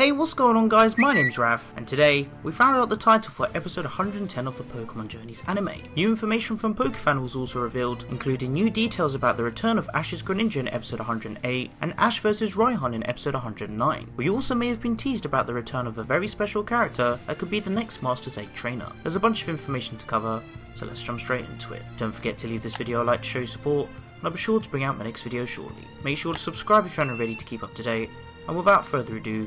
Hey, what's going on guys? My name's Raf, and today we found out the title for episode 110 of the Pokemon Journeys anime. New information from PokeFan was also revealed, including new details about the return of Ash's Greninja in episode 108 and Ash vs Raihan in episode 109. We also may have been teased about the return of a very special character that could be the next Masters 8 trainer. There's a bunch of information to cover, so let's jump straight into it. Don't forget to leave this video a like to show support, and I'll be sure to bring out my next video shortly. Make sure to subscribe if you're not ready to keep up to date, and without further ado,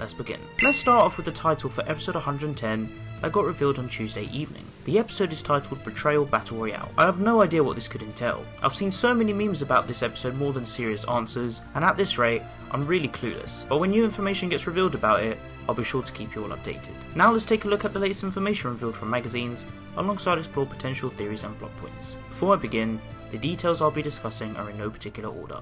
let's begin. Let's start off with the title for episode 110 that got revealed on Tuesday evening. The episode is titled Betrayal Battle Royale. I have no idea what this could entail. I've seen so many memes about this episode more than serious answers, and at this rate, I'm really clueless. But when new information gets revealed about it, I'll be sure to keep you all updated. Now let's take a look at the latest information revealed from magazines, alongside explore potential theories and plot points. Before I begin, the details I'll be discussing are in no particular order.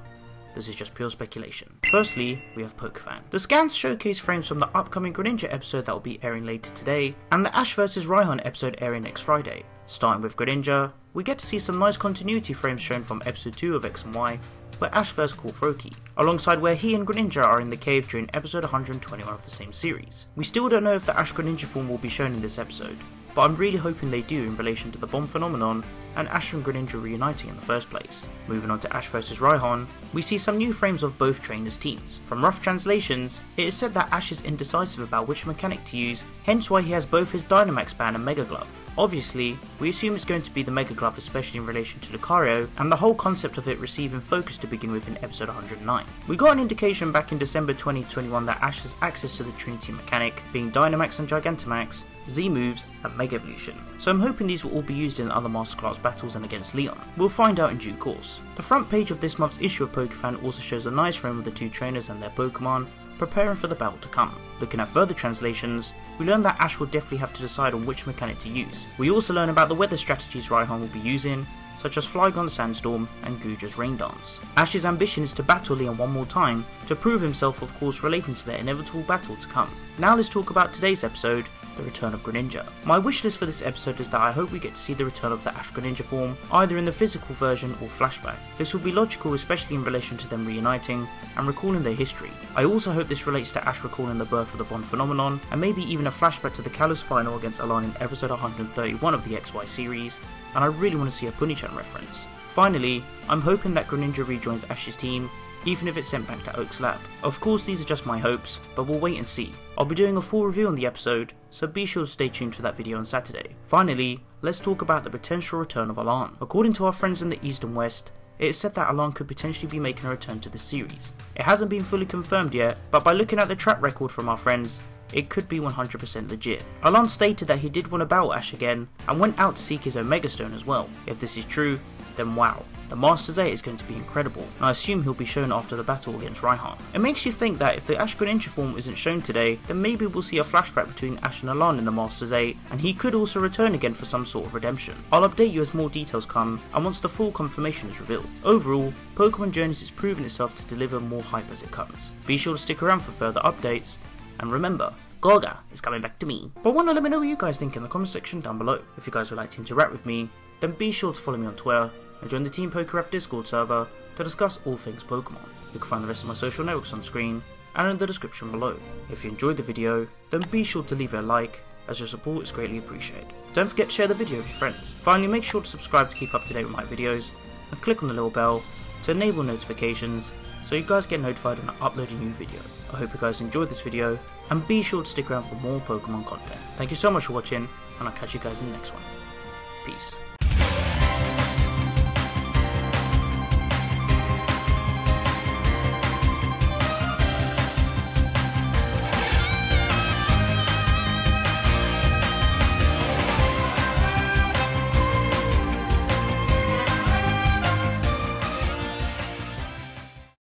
This is just pure speculation. Firstly, we have PokeFan. The scans showcase frames from the upcoming Greninja episode that will be airing later today, and the Ash vs Raihan episode airing next Friday. Starting with Greninja, we get to see some nice continuity frames shown from episode 2 of X and Y, where Ash first caught Froakie, alongside where he and Greninja are in the cave during episode 121 of the same series. We still don't know if the Ash Greninja form will be shown in this episode, but I'm really hoping they do in relation to the Bond phenomenon and Ash and Greninja reuniting in the first place. Moving on to Ash vs Raihan, we see some new frames of both trainers' teams. From rough translations, it is said that Ash is indecisive about which mechanic to use, hence why he has both his Dynamax band and Mega Glove. Obviously, we assume it's going to be the Mega Glove especially in relation to Lucario, and the whole concept of it receiving focus to begin with in episode 109. We got an indication back in December 2021 that Ash has access to the Trinity mechanic, being Dynamax and Gigantamax, Z moves, and Mega Evolution, so I'm hoping these will all be used in other Masterclass battles and against Leon. We'll find out in due course. The front page of this month's issue of PokeFan also shows a nice frame of the two trainers and their Pokemon, preparing for the battle to come. Looking at further translations, we learn that Ash will definitely have to decide on which mechanic to use. We also learn about the weather strategies Raihan will be using, such as Flygon Sandstorm and Goodra's Rain Dance. Ash's ambition is to battle Leon one more time, to prove himself of course relating to their inevitable battle to come. Now let's talk about today's episode, the return of Greninja. My wish list for this episode is that I hope we get to see the return of the Ash Greninja form, either in the physical version or flashback. This would be logical especially in relation to them reuniting and recalling their history. I also hope this relates to Ash recalling the birth of the Bond phenomenon, and maybe even a flashback to the Kalos final against Alain in episode 131 of the XY series, and I really want to see a Punichan reference. Finally, I'm hoping that Greninja rejoins Ash's team, even if it's sent back to Oak's lab. Of course these are just my hopes, but we'll wait and see. I'll be doing a full review on the episode, so be sure to stay tuned for that video on Saturday. Finally, let's talk about the potential return of Alain. According to our friends in the East and West, it is said that Alain could potentially be making a return to the series. It hasn't been fully confirmed yet, but by looking at the track record from our friends, it could be 100% legit. Alain stated that he did want to battle Ash again, and went out to seek his Omega Stone as well. If this is true, then wow, the Masters 8 is going to be incredible, and I assume he'll be shown after the battle against Raihan. It makes you think that if the Ash Greninja form isn't shown today, then maybe we'll see a flashback between Ash and Alain in the Masters 8, and he could also return again for some sort of redemption. I'll update you as more details come, and once the full confirmation is revealed. Overall, Pokemon Journeys has proven itself to deliver more hype as it comes. Be sure to stick around for further updates, and remember, Gorga is coming back to me. But wanna let me know what you guys think in the comment section down below. If you guys would like to interact with me, then be sure to follow me on Twitter and join the Team PokeRaf Discord server to discuss all things Pokemon. You can find the rest of my social networks on screen and in the description below. If you enjoyed the video, then be sure to leave a like as your support is greatly appreciated. Don't forget to share the video with your friends. Finally, make sure to subscribe to keep up to date with my videos and click on the little bell to enable notifications so you guys get notified when I upload a new video. I hope you guys enjoyed this video and be sure to stick around for more Pokemon content. Thank you so much for watching and I'll catch you guys in the next one. Peace.